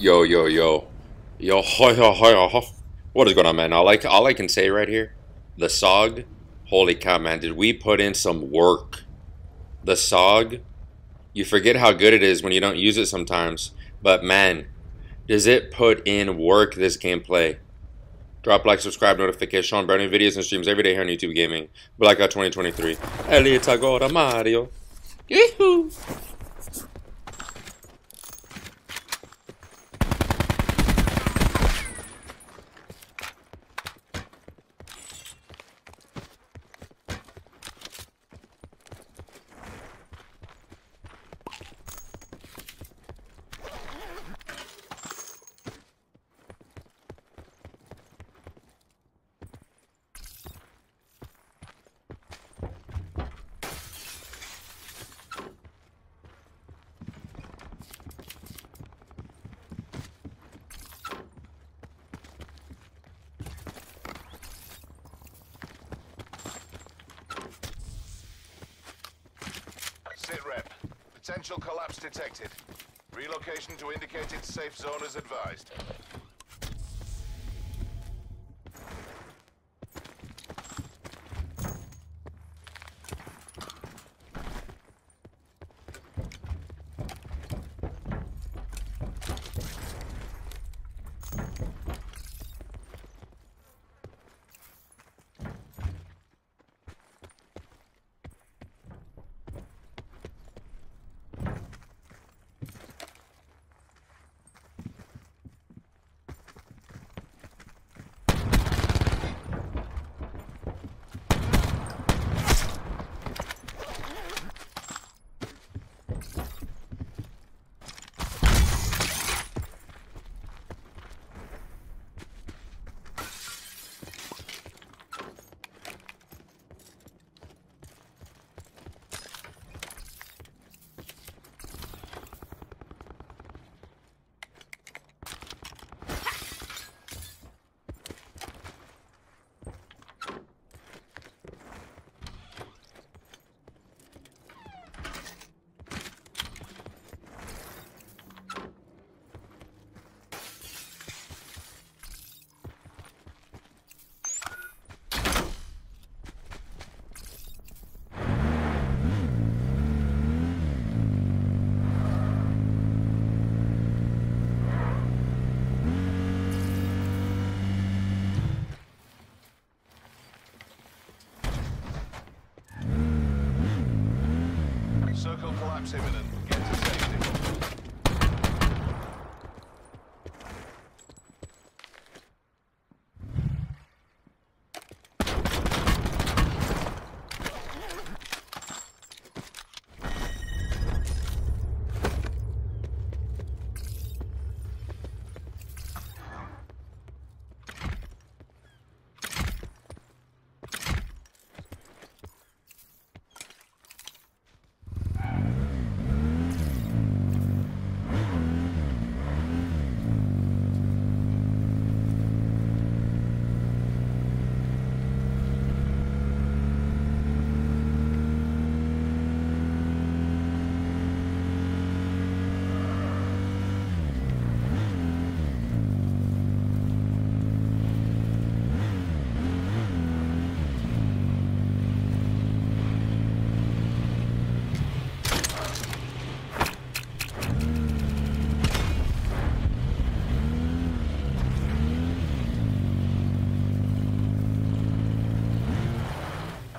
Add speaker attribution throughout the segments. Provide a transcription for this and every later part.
Speaker 1: Yo, yo, yo. Yo, ho, ho, ho, ho. What is going on, man? All I, all I can say right here, the Saug, holy cow, man, did we put in some work. The Saug, you forget how good it is when you don't use it sometimes. But, man, does it put in work, this gameplay. Drop like, subscribe, notification on brand new videos and streams every day here on YouTube Gaming. Blackout 2023. Elliot Agora Mario. Yahoo!
Speaker 2: Potential collapse detected. Relocation to indicated safe zone is advised.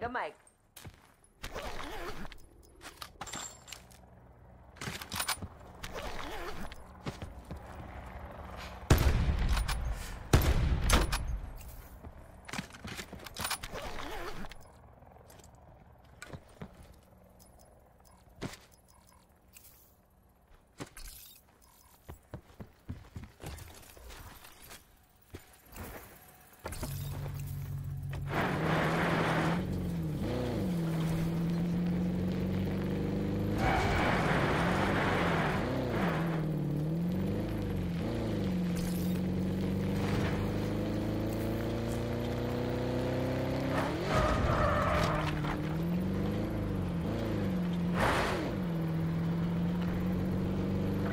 Speaker 2: Tango Mike.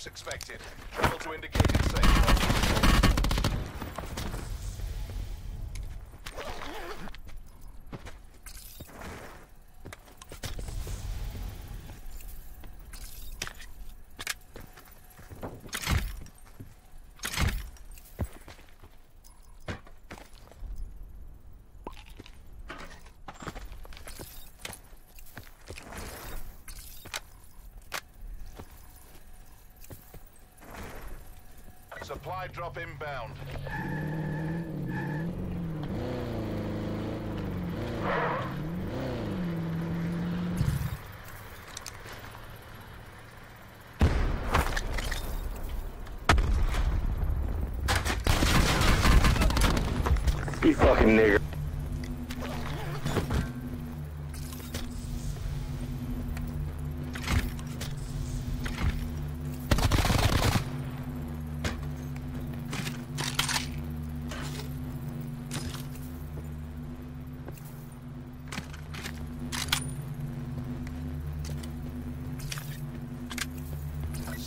Speaker 2: collapse expected. Travel to indicated safe zone. Supply drop inbound.
Speaker 3: You fucking nigger.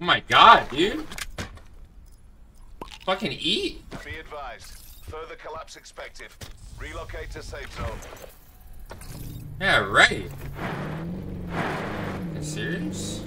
Speaker 4: Oh my god, dude. Fucking eat.
Speaker 2: Be advised. Further collapse expected. Relocate to safe zone.
Speaker 4: Yeah, right. You serious?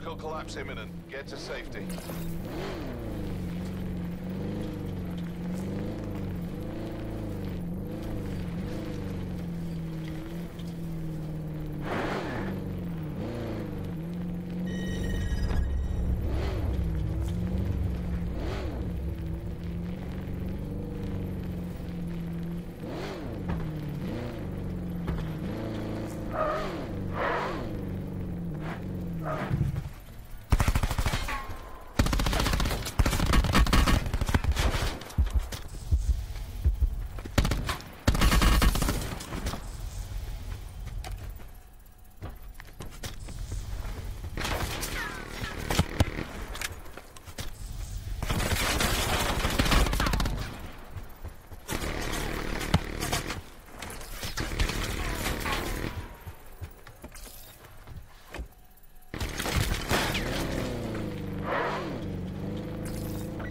Speaker 2: Circle collapse imminent. Get to safety.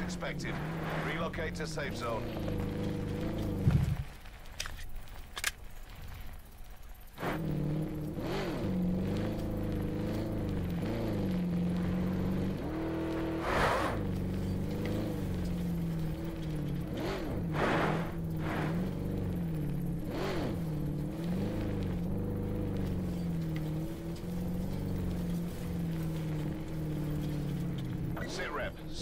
Speaker 2: Expected. Relocate to safe zone.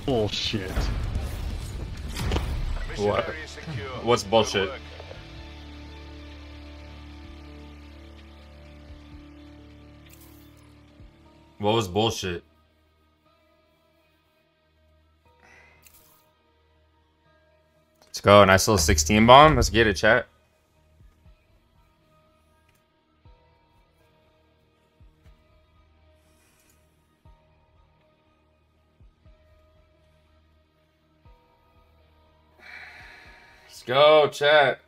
Speaker 3: Bullshit.
Speaker 4: What? What's bullshit? What was bullshit? Let's go. Nice little 16 bomb. Let's get it, chat. Go, chat.